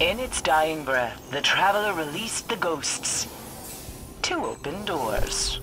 In its dying breath, the traveler released the ghosts to open doors.